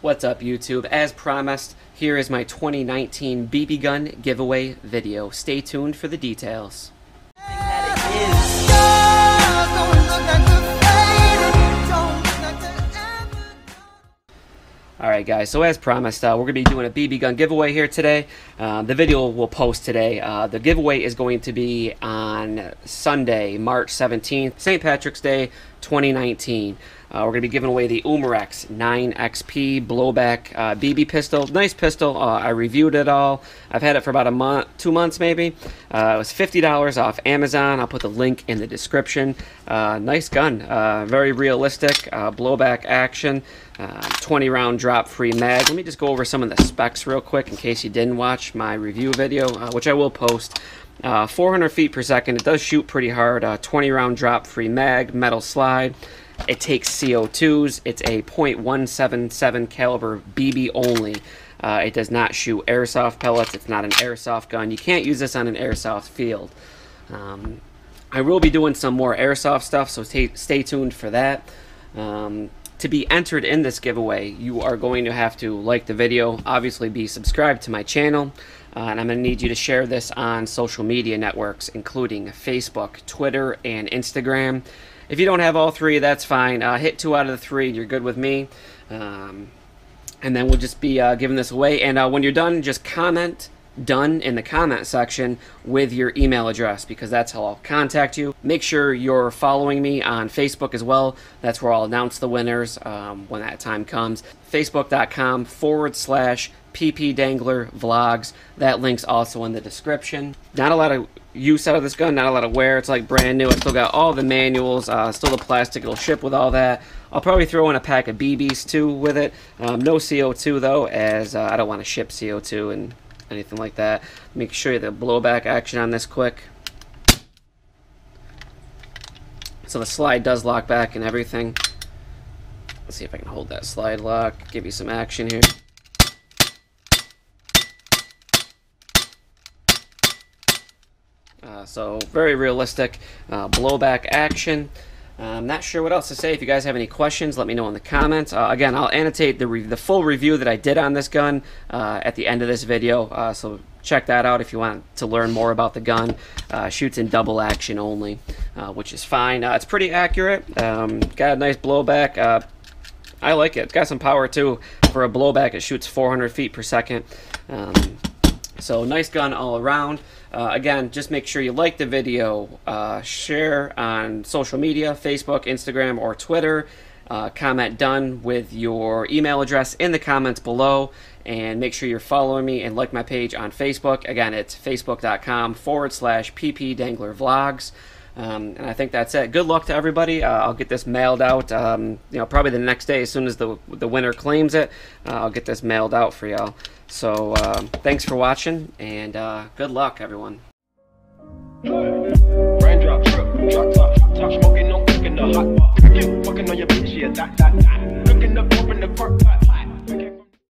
What's up YouTube? As promised, here is my 2019 BB gun giveaway video. Stay tuned for the details. Alright guys, so as promised, uh, we're going to be doing a BB gun giveaway here today. Uh, the video will post today. Uh, the giveaway is going to be on Sunday, March 17th, St. Patrick's Day 2019. Uh, we're going to be giving away the Umarex 9XP blowback uh, BB pistol. Nice pistol. Uh, I reviewed it all. I've had it for about a month, two months maybe. Uh, it was $50 off Amazon. I'll put the link in the description. Uh, nice gun. Uh, very realistic. blowback action. 20 round drop free mag. Let me just go over some of the specs real quick in case you didn't watch my review video, which I will post. Uh, 400 feet per second. It does shoot pretty hard. Uh, 20 round drop free mag, metal slide. It takes CO2s. It's a .177 caliber BB only. Uh, it does not shoot airsoft pellets. It's not an airsoft gun. You can't use this on an airsoft field. Um, I will be doing some more airsoft stuff, so stay, tuned for that. Um, to be entered in this giveaway, you are going to have to like the video, obviously be subscribed to my channel, uh, and I'm going to need you to share this on social media networks, including Facebook, Twitter, and Instagram. If you don't have all three, that's fine. Uh, hit two out of the three, you're good with me. Um, and then we'll just be uh, giving this away. And uh, when you're done, just comment done in the comment section with your email address because that's how I'll contact you. Make sure you're following me on Facebook as well. That's where I'll announce the winners um, when that time comes. Facebook.com forward slash PP Dangler Vlogs. That link's also in the description. Not a lot of use out of this gun, not a lot of wear. It's like brand new. I still got all the manuals, uh, still the plastic. It'll ship with all that. I'll probably throw in a pack of BBs too with it. Um, no CO2 though, as uh, I don't want to ship CO2 and anything like that. Make sure you the blowback action on this quick. So the slide does lock back and everything. Let's see if I can hold that slide lock, give you some action here. Uh, so very realistic uh, blowback action. Uh, I'm not sure what else to say. If you guys have any questions, let me know in the comments. Uh, again, I'll annotate the, the full review that I did on this gun uh, at the end of this video. Uh, so check that out if you want to learn more about the gun. shoots in double action only, which is fine. it's pretty accurate. Um, got a nice blowback. I like it. It's got some power too. For a blowback, it shoots 400 feet per second. Um, so nice gun all around. Uh, again, just make sure you like the video, uh, share on social media, Facebook, Instagram, or Twitter. Uh, comment done with your email address in the comments below. And make sure you're following me and like my page on Facebook. Again, it's facebook.com forward slash ppdanglervlogs. vlogs. Um, and I think that's it. Good luck to everybody. Uh, I'll get this mailed out. Um, you know, probably the next day, as soon as the the winner claims it, uh, I'll get this mailed out for y'all. So um, thanks for watching, and uh, good luck, everyone. Up, open the park.